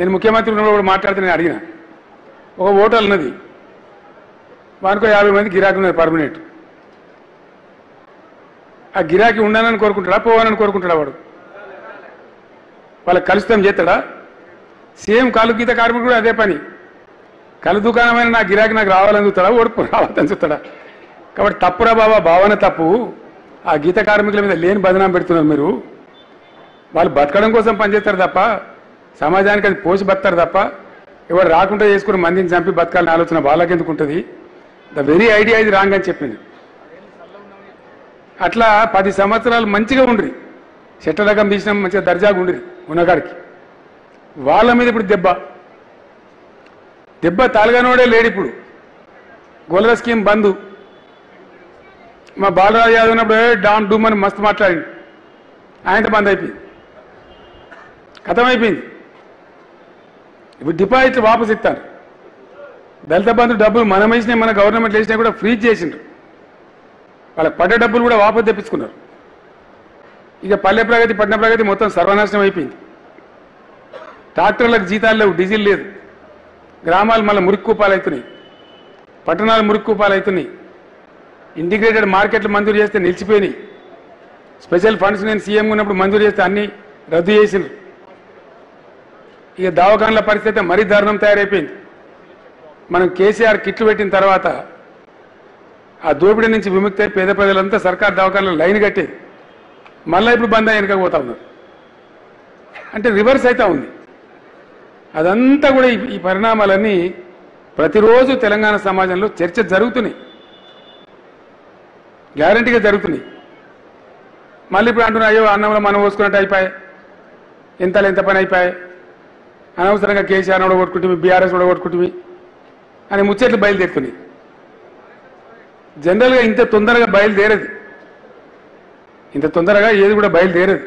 నేను ముఖ్యమంత్రి ఉన్నప్పుడు కూడా మాట్లాడితే నేను అడిగిన. ఒక హోటల్ ఉన్నది వానికో యాభై మంది గిరాకీ ఉన్నది పర్మనెంట్. ఆ గిరాకీ ఉండాలని కోరుకుంటాడా పోవాలని కోరుకుంటాడా వాడు? వాళ్ళకి కలుస్తాం చేస్తాడా? సేమ్ కాలు గీత కార్మికుడు కూడా అదే పని. కలు దుకాణమైన నా గిరాకీ నాకు రావాలని చూస్తాడా ఓడిపో రావాలని చూస్తాడా? కాబట్టి తప్పురా బాబా భావన తప్పు. ఆ గీత కార్మికుల మీద లేని బదనాం పెడుతున్నారు మీరు. వాళ్ళు బతకడం కోసం పనిచేస్తారు తప్ప సమాజానికి అది పోసి బతారు తప్ప ఎవరు రాకుండా చేసుకుని మందిని చంపి బతకాలని ఆలోచన వాళ్ళకెందుకు ఉంటుంది? ద వెరీ ఐడియా ఇది రాంగ్ అని చెప్పింది. అట్లా పది సంవత్సరాలు మంచిగా ఉండ్రి. చెట్ల రకం తీసిన మంచిగా దర్జాగా ఉండ్రి ఉన్నగాడికి. వాళ్ళ మీద ఇప్పుడు దెబ్బ. దెబ్బ తాలుగానోడే లేడు ఇప్పుడు. గొల్లల స్కీమ్ బంధు మా బాలరాజు యాదవ్ ఉన్నప్పుడు డాన్ డూమ్ అని మస్తు మాట్లాడింది ఆయనతో బంద్ అయిపోయింది. అయిపోయింది ఇప్పుడు డిపాజిట్లు వాపసు ఇస్తారు దళిత బంధు డబ్బులు మనం వేసినా మన గవర్నమెంట్ వేసినా కూడా ఫ్రీజ్ చేసిండ్రు వాళ్ళకి పడ్డ డబ్బులు కూడా వాపసు తెప్పించుకున్నారు. ఇక పల్లె ప్రగతి పట్టణ ప్రగతి మొత్తం సర్వనాశనం అయిపోయింది. ట్రాక్టర్లకు జీతాలు లేవు డీజిల్ లేదు. గ్రామాలు మళ్ళీ మురికి కూపాలు అవుతున్నాయి. పట్టణాలు మురికి కూపాలు అవుతున్నాయి. ఇంటిగ్రేటెడ్ మార్కెట్లు మంజూరు చేస్తే నిలిచిపోయినాయి. స్పెషల్ ఫండ్స్ నేను సీఎం ఉన్నప్పుడు మంజూరు చేస్తే అన్నీ రద్దు చేసిండ్రు. ఇక దవాఖాన్ల పరిస్థితి మరీ దారుణం తయారైపోయింది. మనం కేసీఆర్ కిట్లు పెట్టిన తర్వాత ఆ దోపిడీ నుంచి విముక్తి అయి పేద ప్రజలంతా సర్కార్ దవాఖాన్లో లైన్ కట్టేది మళ్ళీ ఇప్పుడు బంద్ వెనక ఉన్నారు. అంటే రివర్స్ అవుతా ఉంది. అదంతా కూడా ఈ- పరిణామాలన్నీ ప్రతిరోజు తెలంగాణ సమాజంలో చర్చ జరుగుతున్నాయి. గ్యారంటీగా జరుగుతున్నాయి. మళ్ళీ ఇప్పుడు అంటున్నా అయ్యో అన్నంలో మనం పోసుకున్నట్టు అయిపోయాయి. ఇంతలో ఎంత పని అయిపోయాయి. అనవసరంగా కేసీఆర్ ఓడగొట్టుకుంటుంది బీఆర్ఎస్ ఓడగొట్టుకుంటుంది అని ముచ్చట్లు బయలుదేరుతున్నాయి. జనరల్గా ఇంత తొందరగా బయలుదేరదు. ఇంత తొందరగా ఏది కూడా బయలుదేరదు.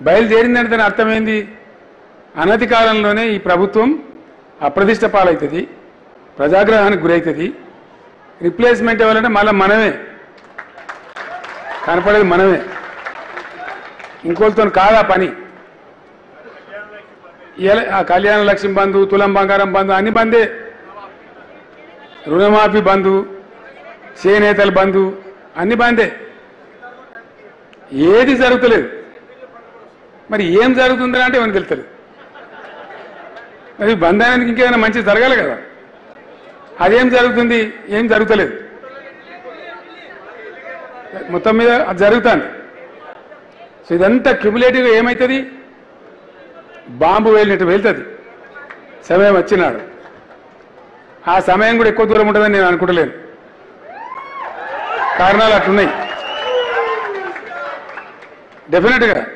బయలుదేరిందంటే దాని అర్థమైంది అనతి కాలంలోనే ఈ ప్రభుత్వం అప్రతిష్ట పాలవుతుంది ప్రజాగ్రహానికి గురవుతుంది రిప్లేస్మెంట్ ఇవ్వాలంటే మళ్ళీ మనమే. కనపడేది మనమే. ఇంకోళ్ళతో కాదా పని? కళ్యాణ లక్ష్మి బంధు తులం బంగారం బంధు అన్ని బందే. రుణమాఫీ బంధు చేనేతల బంధు అన్ని బందే. ఏది జరుగుతలేదు. మరి ఏం జరుగుతుందా అంటే మనకు తెలుస్తుంది మరి బంధానికి ఇంకేమైనా మంచి జరగాలి కదా. అదేం జరుగుతుంది ఏం జరుగుతలేదు. మొత్తం మీద అది జరుగుతుంది. సో ఇదంతా క్యుములేటివ్గా ఏమవుతుంది బాంబు వెళ్ళినట్టు వెళ్తుంది. సమయం వచ్చినాడు. ఆ సమయం కూడా ఎక్కువ దూరం ఉంటుందని నేను అనుకుంటలేను. కారణాలు అట్లున్నాయి. డెఫినెట్గా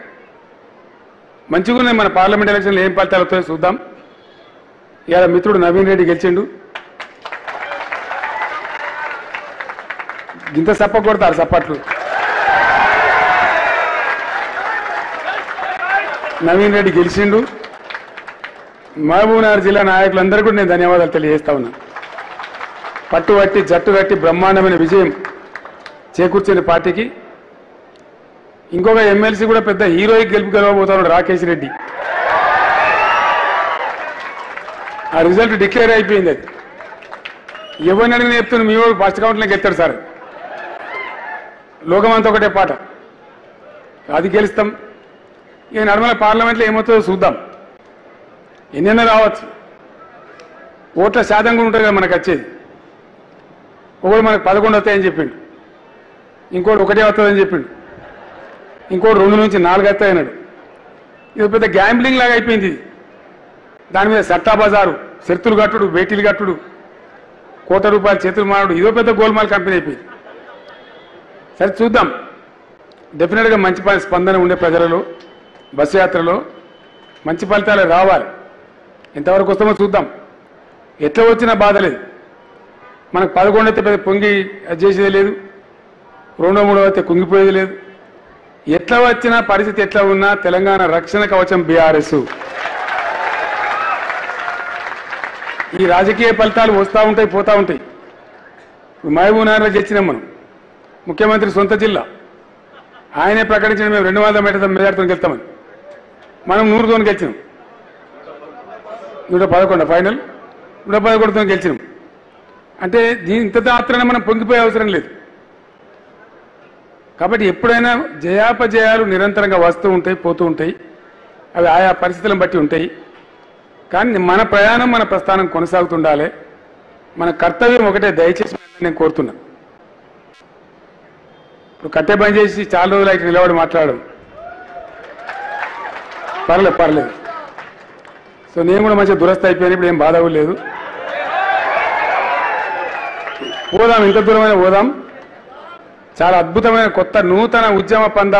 మంచిగా ఉన్నాయి మన పార్లమెంట్ ఎలక్షన్లో ఏం ఫలితాలు వస్తాయో చూద్దాం. ఇవాళ మిత్రుడు నవీన్ రెడ్డి గెలిచిండు. ఇంత సప్ప కొడతారు సప్పట్లు. నవీన్ రెడ్డి గెలిచిండు. మహబూబ్నగర్ జిల్లా నాయకులందరూ కూడా నేను ధన్యవాదాలు తెలియజేస్తా ఉన్నా. పట్టు పట్టి జట్టు కట్టి బ్రహ్మాండమైన విజయం చేకూర్చిన పార్టీకి. ఇంకొక ఎమ్మెల్సీ కూడా పెద్ద హీరోయిక్ గెలుపు గెలవబోతున్నాడు రాకేష్ రెడ్డి. ఆ రిజల్ట్ డిక్లేర్ అయిపోయింది అది. ఎవరిని అడిగిన చెప్తున్నా మీ వాడు ఫస్ట్ కౌంట్లోకి ఎత్తాడు సార్. లోకమంతా ఒకటే పాట. అది గెలుస్తాం. ఇక నడమల పార్లమెంట్లో ఏమవుతుందో చూద్దాం. ఎన్నెన్నో రావచ్చు. ఓట్ల శాతం కూడా ఉంటుంది కదా మనకు వచ్చేది. ఒకడు మనకు పదకొండు వస్తాయని చెప్పిండు. ఇంకోటి ఒకటే వస్తుందని చెప్పిండు. ఇంకోటి రెండు నుంచి నాలుగు వస్తాయి అన్నాడు ఇది పెద్ద గ్యాంబ్లింగ్ లాగా అయిపోయింది ఇది. దాని మీద సట్టా బజారు శర్తులు కట్టుడు బేటీలు కట్టుడు కోట రూపాయలు చేతులు మారుడు ఇదో పెద్ద గోల్మాల్ కంపెనీ అయిపోయింది. సరే చూద్దాం. డెఫినెట్గా మంచి స్పందన ఉండే ప్రజలలో బస్సు యాత్రలో మంచి ఫలితాలు రావాలి. ఎంతవరకు వస్తామో చూద్దాం. ఎట్లా వచ్చినా బాధ లేదు. మనకు పదకొండు అయితే పెద్ద పొంగి అది చేసేది లేదు. రెండో మూడో అయితే కుంగిపోయేది లేదు. ఎట్లా వచ్చినా పరిస్థితి ఎట్లా ఉన్నా తెలంగాణ రక్షణ కవచం బీఆర్ఎస్. ఈ రాజకీయ ఫలితాలు వస్తూ ఉంటాయి పోతూ ఉంటాయి. ఇప్పుడు మహబూబ్ గెలిచినాం మనం. ముఖ్యమంత్రి సొంత జిల్లా. ఆయనే ప్రకటించిన మేము రెండు వందల మీటర్ మెజార్టీతో గెలుస్తామని మనం నూరుతో గెలిచినాం. నూట పదకొండు ఫైనల్ నూట పదకొండుతో గెలిచినాం. అంటే దీని ఇంత మాత్రాన మనం పొంగిపోయే అవసరం లేదు. కాబట్టి ఎప్పుడైనా జయాపజయాలు నిరంతరంగా వస్తూ ఉంటాయి పోతూ ఉంటాయి. అవి ఆయా పరిస్థితులను బట్టి ఉంటాయి. కానీ మన ప్రయాణం మన ప్రస్థానం కొనసాగుతుండాలి. మన కర్తవ్యం ఒకటే దయచేసి నేను కోరుతున్నా. ఇప్పుడు కట్టె పని చేసి చాలా రోజులు అయితే నిలబడి మాట్లాడడం. పర్లేదు పర్లేదు సో నేను కూడా మంచిగా దురస్థ అయిపోయాను ఇప్పుడు ఏం బాధ లేదు. పోదాం ఇంత దూరమైన పోదాం. చాలా అద్భుతమైన కొత్త నూతన ఉద్యమ పంద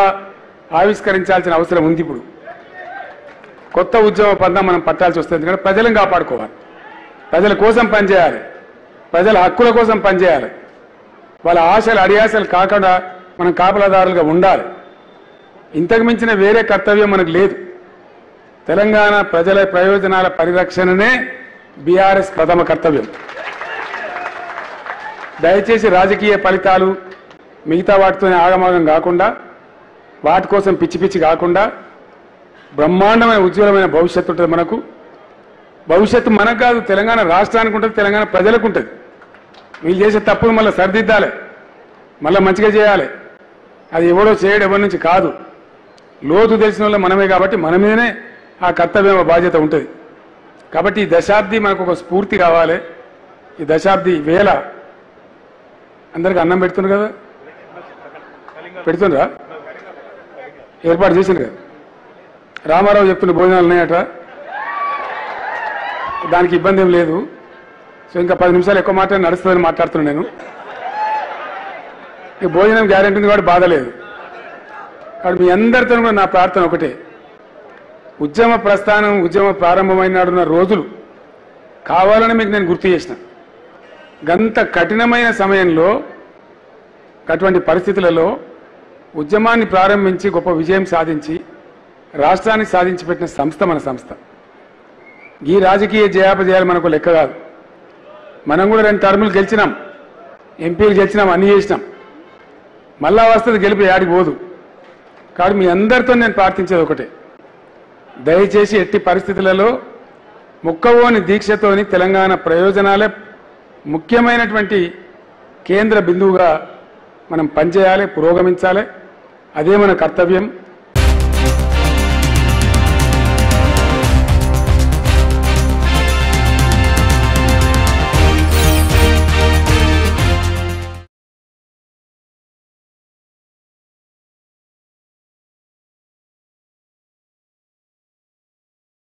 ఆవిష్కరించాల్సిన అవసరం ఉంది ఇప్పుడు. కొత్త ఉద్యమ పంద మనం పట్టాల్సి వస్తుంది ఎందుకంటే ప్రజలను కాపాడుకోవాలి. ప్రజల కోసం పనిచేయాలి. ప్రజల హక్కుల కోసం పనిచేయాలి. వాళ్ళ ఆశలు అడియాశలు కాకుండా మనం కాపలాదారులుగా ఉండాలి. ఇంతకు మించిన వేరే కర్తవ్యం మనకు లేదు. తెలంగాణ ప్రజల ప్రయోజనాల పరిరక్షణనే బీఆర్ఎస్ ప్రథమ కర్తవ్యం. దయచేసి రాజకీయ ఫలితాలు మిగతా వాటితోనే ఆగమాగం కాకుండా వాటి కోసం పిచ్చి పిచ్చి కాకుండా బ్రహ్మాండమైన ఉజ్వలమైన భవిష్యత్తు ఉంటుంది మనకు. భవిష్యత్తు మనకు కాదు తెలంగాణ రాష్ట్రానికి ఉంటుంది తెలంగాణ ప్రజలకు ఉంటుంది. వీళ్ళు చేసే తప్పులు మళ్ళీ సరిదిద్దాలి మళ్ళీ మంచిగా చేయాలి. అది ఎవడో చేయడం ఎవరి నుంచి కాదు. లోతు తెలిసిన వాళ్ళు మనమే కాబట్టి మన మీదనే ఆ కర్తవ్యం బాధ్యత ఉంటుంది. కాబట్టి ఈ దశాబ్ది మనకు ఒక స్ఫూర్తి కావాలి ఈ దశాబ్ది వేల అందరికి అన్నం పెడుతున్నారు కదా? పెడుతుండ్రా? ఏర్పాటు చేసిండ్రు కదా? రామారావు చెప్తున్న భోజనాలు ఉన్నాయట. దానికి ఇబ్బంది ఏం లేదు. సో ఇంకా పది నిమిషాలు ఎక్కువ మాట నడుస్తుందని మాట్లాడుతున్నాను నేను. ఈ భోజనం గ్యారెంటీ ఉంది కాబట్టి బాధ లేదు. కాబట్టి మీ అందరితో కూడా నా ప్రార్థన ఒకటే. ఉద్యమ ప్రస్థానం ఉద్యమ ప్రారంభమైనాడున్న రోజులు కావాలని మీకు నేను గుర్తు చేసిన. గంత కఠినమైన సమయంలో అటువంటి పరిస్థితులలో ఉద్యమాన్ని ప్రారంభించి గొప్ప విజయం సాధించి రాష్ట్రాన్ని సాధించి పెట్టిన సంస్థ మన సంస్థ. ఈ రాజకీయ జయాపజయాలు మనకు లెక్క కాదు. మనం కూడా రెండు టర్ములు గెలిచినాం. ఎంపీలు గెలిచినాం అన్ని చేసినాం. మళ్ళా వస్తుంది గెలిపి యాడికి పోదు. కాబట్టి మీ అందరితో నేను ప్రార్థించేది ఒకటే. దయచేసి ఎట్టి పరిస్థితులలో ముక్కవోని దీక్షతోని తెలంగాణ ప్రయోజనాలే ముఖ్యమైనటువంటి కేంద్ర బిందువుగా మనం పనిచేయాలి పురోగమించాలి. అదే మన కర్తవ్యం.